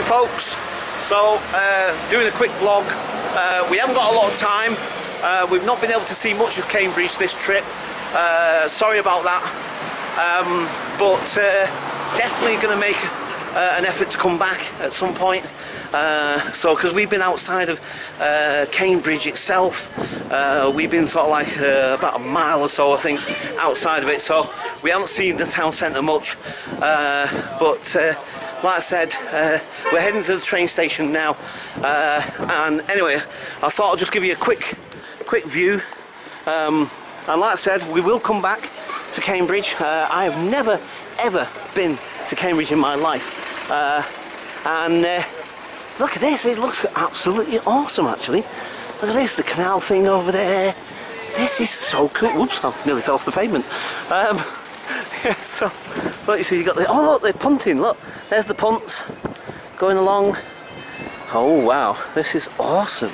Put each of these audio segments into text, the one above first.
Hi folks, so uh, doing a quick vlog. Uh, we haven't got a lot of time. Uh, we've not been able to see much of Cambridge this trip. Uh, sorry about that. Um, but uh, definitely going to make uh, an effort to come back at some point. so, because we've been outside of Cambridge itself, we've been sort of like about a mile or so, I think, outside of it. So, we haven't seen the town centre much. but like I said, uh, we're heading to the train station now. Uh, and anyway, I thought I'd just give you a quick, quick view. Um, and like I said, we will come back to Cambridge. Uh, I have never, ever been to Cambridge in my life. Uh, and uh, look at this, it looks absolutely awesome actually. Look at this, the canal thing over there. This is so cool. Whoops, I nearly fell off the pavement. Um, yeah, so, look, you see, you got the, oh look, they're punting, look. There's the punts going along. Oh wow, this is awesome.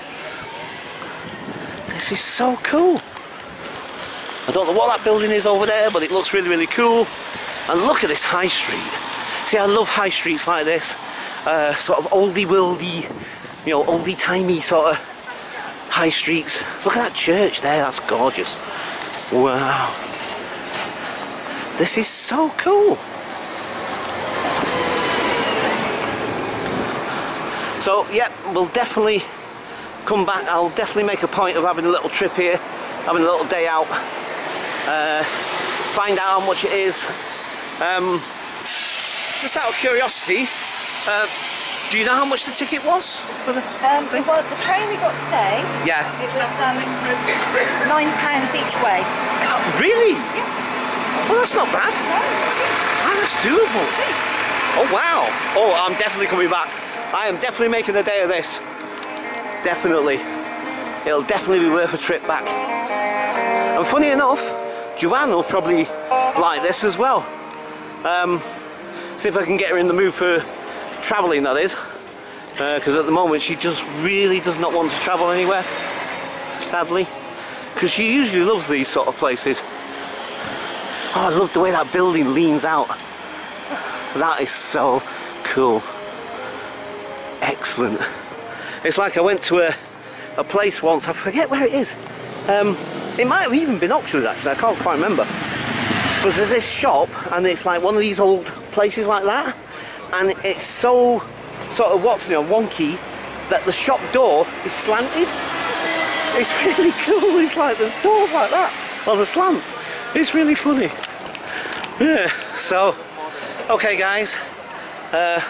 This is so cool. I don't know what that building is over there, but it looks really, really cool. And look at this high street. See, I love high streets like this. Uh, sort of oldie worldy, you know, oldie timey sort of high streets. Look at that church there, that's gorgeous. Wow. This is so cool. So, yep, we'll definitely come back. I'll definitely make a point of having a little trip here, having a little day out, uh, find out how much it is. Um, just out of curiosity, uh, do you know how much the ticket was? For the, um, well, the train we got today, yeah, it was um, nine pounds each way. Uh, really? Yeah. Well, that's not bad. Ah, that's doable. Oh wow! Oh, I'm definitely coming back. I am definitely making a day of this. Definitely. It'll definitely be worth a trip back. And funny enough, Joanne will probably like this as well. Um, see if I can get her in the mood for travelling, that is. Because uh, at the moment she just really does not want to travel anywhere, sadly. Because she usually loves these sort of places. Oh, I love the way that building leans out. That is so cool excellent. It's like I went to a, a place once, I forget where it is. Um, it might have even been Oxford actually, I can't quite remember. But there's this shop and it's like one of these old places like that. And it's so sort of what's you know wonky that the shop door is slanted. It's really cool. It's like there's doors like that on the slant. It's really funny. Yeah. So, okay, guys. Uh,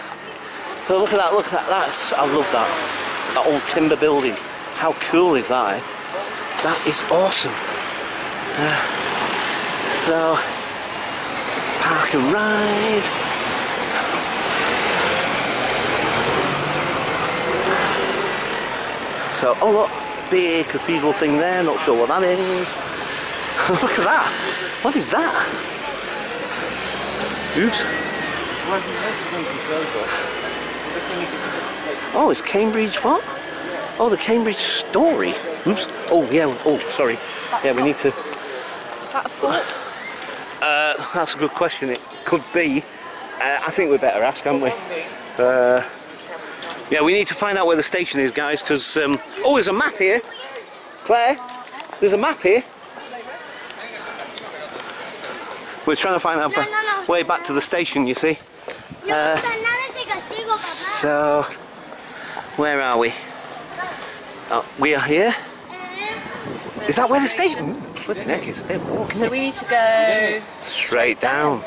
so look at that, look at that, that's, I love that. That old timber building. How cool is that, eh? That is awesome. Uh, so, park and ride. So, oh look, big cathedral thing there, not sure what that is. look at that. What is that? Oops. Oh, it's Cambridge what? Oh, the Cambridge story. Oops. Oh, yeah. Oh, sorry. Yeah, we need to. Is that a fort? Uh, that's a good question. It could be. Uh, I think we better ask, haven't we? Uh, yeah, we need to find out where the station is, guys, because... Um, oh, there's a map here. Claire, there's a map here. We're trying to find our no, no, no. way back to the station, you see. Uh, so, where are we? Oh, we are here. Is that where the station? Flipping heck, it's a bit walking. So we need to go straight down.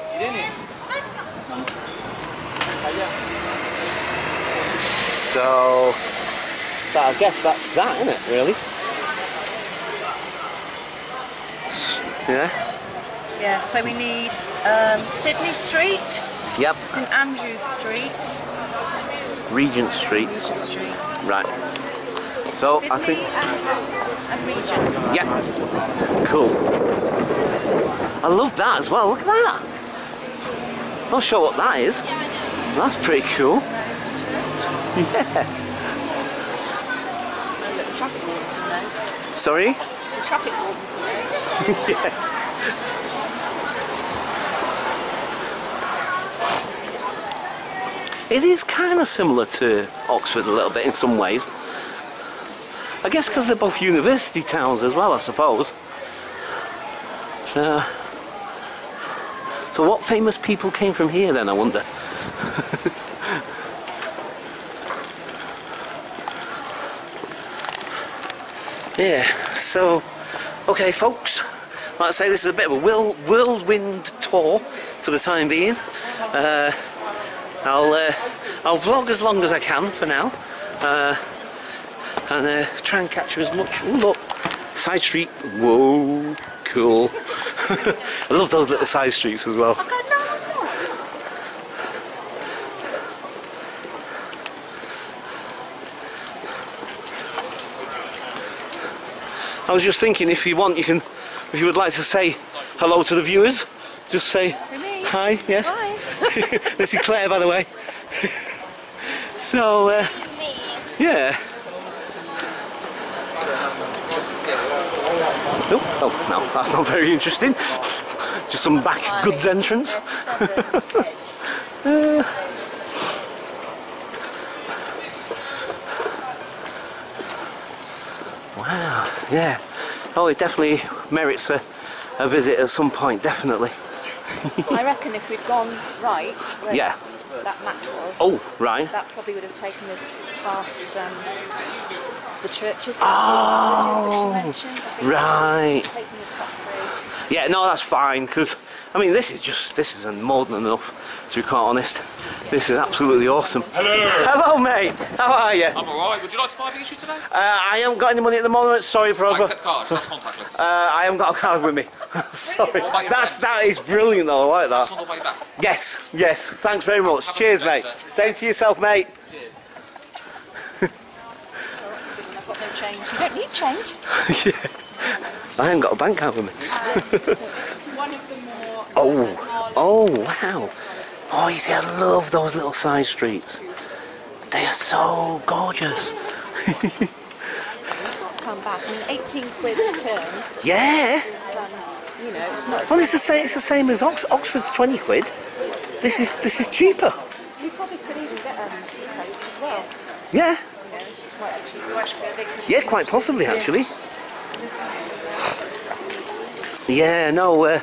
So, I guess that's that, isn't it? Really? Yeah. Yeah. So we need um, Sydney Street. Yep. St Andrews Street. Regent Street. Regent Street. Right. So Sydney I think. And, and Regent. Yeah. Cool. I love that as well. Look at that. Not sure what that is. That's pretty cool. Yeah. Sorry? The traffic wardens yeah. It is kind of similar to Oxford a little bit in some ways. I guess because they're both university towns as well, I suppose. Uh, so what famous people came from here then, I wonder? yeah, so, okay folks, like I say, this is a bit of a whirl whirlwind tour for the time being. Uh, I'll, uh, I'll vlog as long as I can for now. Uh, and uh, try and capture as much. Ooh, look, side street. Whoa, cool. I love those little side streets as well. I was just thinking, if you want, you can, if you would like to say hello to the viewers, just say hi. Yes. Hi. this is Claire, by the way. so, uh, yeah. Oh, oh, no, that's not very interesting. Just some back goods entrance. Uh, wow, yeah. Oh, it definitely merits a, a visit at some point, definitely. I reckon if we'd gone right, where Yeah. that map was, Oh, right. that probably would have taken us past um, the churches. Oh, she mentioned. Right. Taking us back through. Yeah, no, that's fine because I mean this is just this is more than enough to be quite honest. This is absolutely awesome. Hello. Hello, mate. How are you? I'm alright. Would you like to buy a issue today? Uh, I haven't got any money at the moment. Sorry, I brother. accept cards, that's contactless. Uh, I haven't got a card with me. Sorry. What about your That's friend? that is brilliant though. I like That's that. on the way back. Yes, yes. Thanks very much. Have Cheers, day, mate. sir. Same to yourself, mate. Cheers. I've got no change. You don't need change. Yeah. I haven't got a bank card with me. One of the more. Oh, oh, wow. Oh, you see, I love those little side streets. They are so gorgeous. Come back. I mean, 18 quid a term. Yeah. is, Um, you know, it's not. Well, it's the same. It's the same as Ox- Oxford's twenty quid. This is this is cheaper. We probably could even get um, a coach as well. Yeah. You know, quite. Yeah, quite possibly actually. Yeah, no. Uh,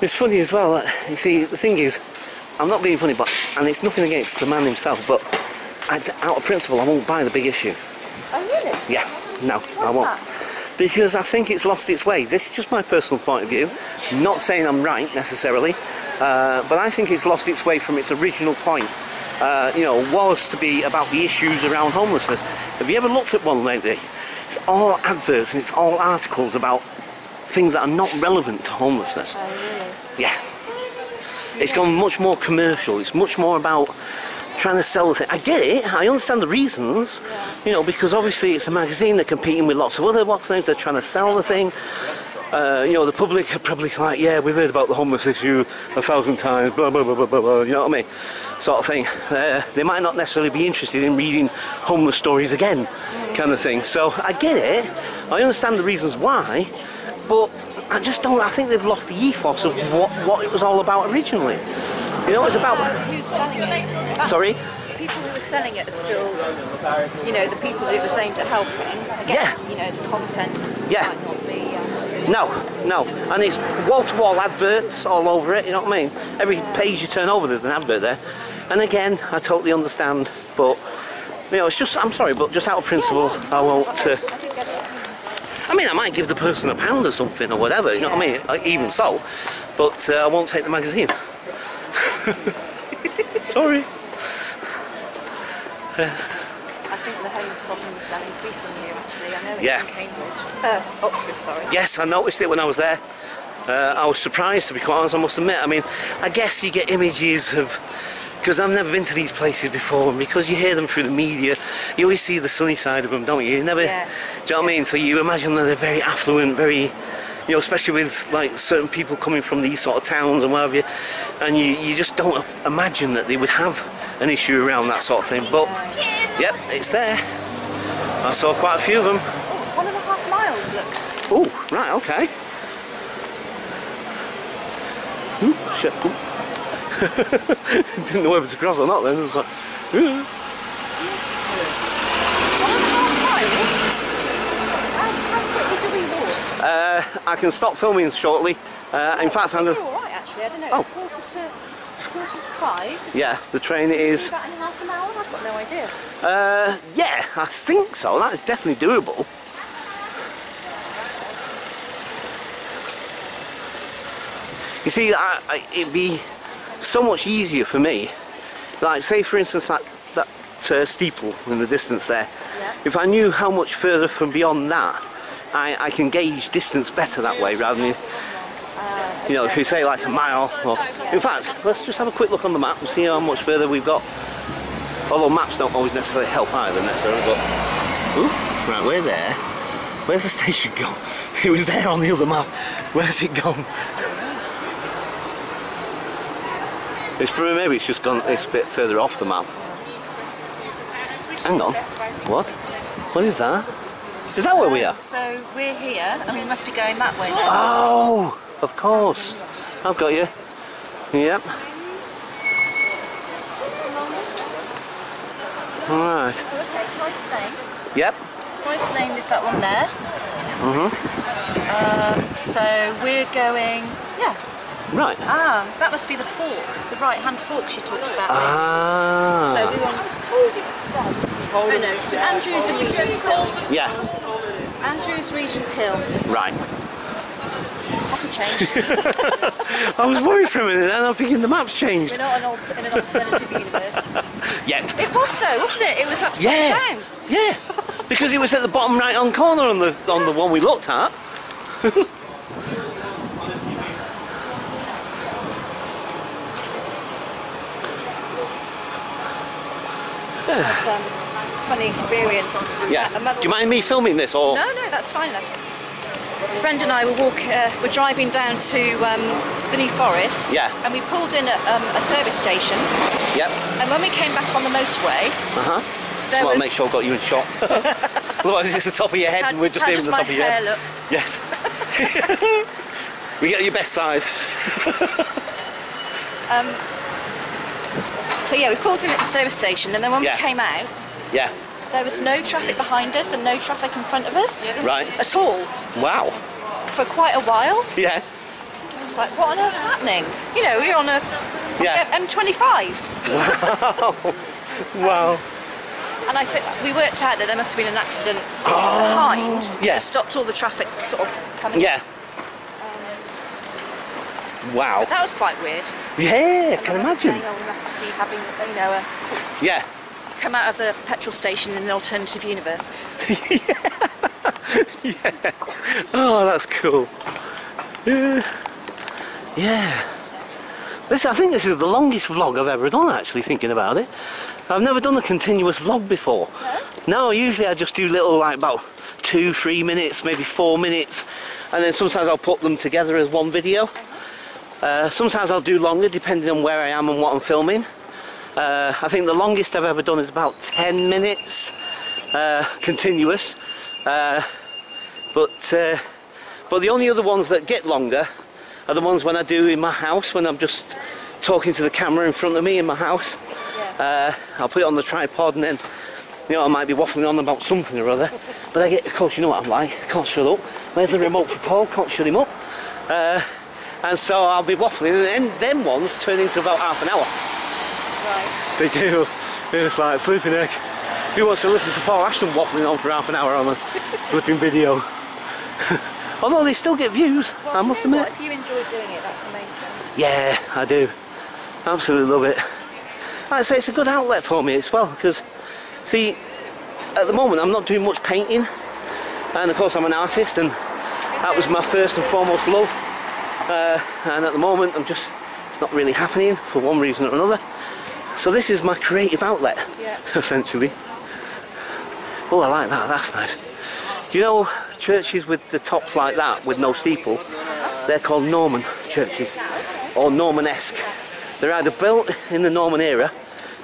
it's funny as well. You see, the thing is, I'm not being funny, but and it's nothing against the man himself, but I, out of principle, I won't buy the big issue. Oh, really? Yeah, no, I won't. that? Because I think it's lost its way. This is just my personal point of view. Not saying I'm right necessarily, uh, but I think it's lost its way from its original point. Uh, you know, was to be about the issues around homelessness. Have you ever looked at one lately? It's all adverts and it's all articles about things that are not relevant to homelessness. Oh, really? Yeah. It's gone much more commercial. It's much more about trying to sell the thing. I get it. I understand the reasons. You know, because obviously it's a magazine. They're competing with lots of other what's names. They're trying to sell the thing. Uh, you know, the public are probably like, yeah, we've heard about the homeless issue a thousand times. Blah blah blah blah blah. blah you know what I mean? Sort of thing. Uh, they might not necessarily be interested in reading homeless stories again, kind of thing. So I get it. I understand the reasons why, but I just don't. I think they've lost the ethos of what what it was all about originally. You know, it's about. It? Sorry. People who are selling it are still, you know, the people who it was aimed at helping. Again, Yeah. You know, the content Yeah. might not be. Um, No, no. And it's wall to wall adverts all over it, you know what I mean? Every page you turn over, there's an advert there. And again, I totally understand, but, you know, it's just, I'm sorry, but just out of principle, I won't. Uh, I think get it. I mean, I might give the person a pound or something or whatever, you know what I mean? Uh, Even so, but uh, I won't take the magazine. sorry. I think the homeless problem is increasing here. Actually, I know it's Yeah. in Cambridge, uh, Oxford. Sorry. Yes, I noticed it when I was there. Uh, I was surprised, to be quite honest, I must admit. I mean, I guess you get images of. Because I've never been to these places before, and because you hear them through the media, you always see the sunny side of them, don't you? You never. Yes. Do you know what I mean? So you imagine that they're very affluent, very. You know, especially with like certain people coming from these sort of towns and whatever, you, and you, you just don't imagine that they would have an issue around that sort of thing. But, yep, it's there. I saw quite a few of them. Oh, one and a half miles. Look. Oh, right, okay. Ooh, shit. Ooh. Didn't know whether to cross or not then. It was like, uh, I can stop filming shortly. Uh, in fact, I'm going to... actually. I don't know. Oh. It's quarter to quarter to five. Yeah, the train is... About in half an hour. I've got no idea. Uh, yeah, I think so. That is definitely doable. You see, I, I, it'd be so much easier for me. Like, say for instance, that that uh, steeple in the distance there. Yeah. If I knew how much further from beyond that, I, I can gauge distance better that way rather than. You know, if you say like a mile, or in fact, let's just have a quick look on the map and see how much further we've got. Although maps don't always necessarily help either necessarily, but ooh, right, we're there. Where's the station gone? It was there on the other map. Where's it gone? It's probably maybe it's just gone it's a bit further off the map. Hang on. What? What is that? Is that where we are? So we're here, and we must be going that way now. Oh, of course. I've got you. Yep. Alright. Okay, Christ Lane. Yep. Christ Lane is that one there. Mm-hmm. Um, so we're going. Yeah. Right. Ah, that must be the fork, the right-hand fork she talked about. Ah. So we want. Oh no, so Andrews and Regent still. Yeah. Andrews Regent Hill. Right. Hasn't changed. I was worried for a minute then. I'm thinking the map's changed. We're not an alter- in an alternative universe. Yet. It was though, wasn't it? It was upside Yeah. down. Yeah. Because it was at the bottom right hand corner on the on the one we looked at. But, um, funny experience. Yeah. Do you mind me filming this or? No, no, that's fine. Then. A friend and I were walk, uh, were driving down to um, the New Forest. Yeah. And we pulled in at um, a service station. Yep. And when we came back on the motorway, Uh huh. there want was. make sure I've got you in shot. Otherwise, it's just the top of your head, how, and we're just aiming the top of your hair head. look? Yes. we get your best side. So yeah, we pulled in at the service station, and then when Yeah. we came out, Yeah. there was no traffic behind us and no traffic in front of us Right. at all Wow. for quite a while. Yeah. I was like, what on earth's happening? You know, we're on a Yeah. M25. Wow. Wow. Um, and I think we worked out that there must have been an accident sort of oh, behind. Oh, yeah. that stopped all the traffic sort of coming. Yeah. Wow. That was quite weird. Yeah, can I was imagine. saying, oh, we must be having, you know, a, Yeah. come out of the petrol station in an alternative universe. Yeah. Oh, that's cool. Yeah. Yeah. This, I think this is the longest vlog I've ever done, actually, thinking about it. I've never done a continuous vlog before. No, usually I just do little, like, about two, three minutes, maybe four minutes, and then sometimes I'll put them together as one video. Uh, sometimes I'll do longer, depending on where I am and what I'm filming. Uh, I think the longest I've ever done is about 10 minutes, uh, continuous. Uh, but uh, but the only other ones that get longer are the ones when I do in my house when I'm just talking to the camera in front of me in my house. Uh, I'll put it on the tripod and then you know I might be waffling on about something or other. But I get, of course, you know what I'm like. Can't shut up. Where's the remote for Paul? Can't shut him up. And so I'll be waffling, and then them ones turn into about half an hour. Right. They do. It's like flipping heck. Who wants to listen to Paul Ashton waffling on for half an hour on a flipping video? Although they still get views, Well, I must admit. What? If you enjoy doing it, that's the main thing. Yeah, I do. Absolutely love it. Like I say, it's a good outlet for me as well because, see, at the moment I'm not doing much painting, and of course I'm an artist, and that was my first and foremost love. Uh, and at the moment I'm just, it's not really happening for one reason or another. So this is my creative outlet, Yeah. essentially. Oh, I like that. That's nice. Do you know churches with the tops like that, with no steeple? They're called Norman churches, or Normanesque. They're either built in the Norman era,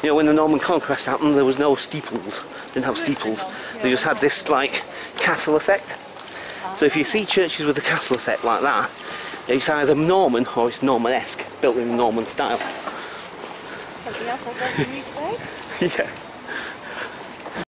you know, when the Norman conquest happened, there was no steeples, didn't have steeples. They just had this like castle effect. So if you see churches with a castle effect like that, it's either Norman or it's Norman-esque, built in Norman style. Something else I've got for you today. yeah.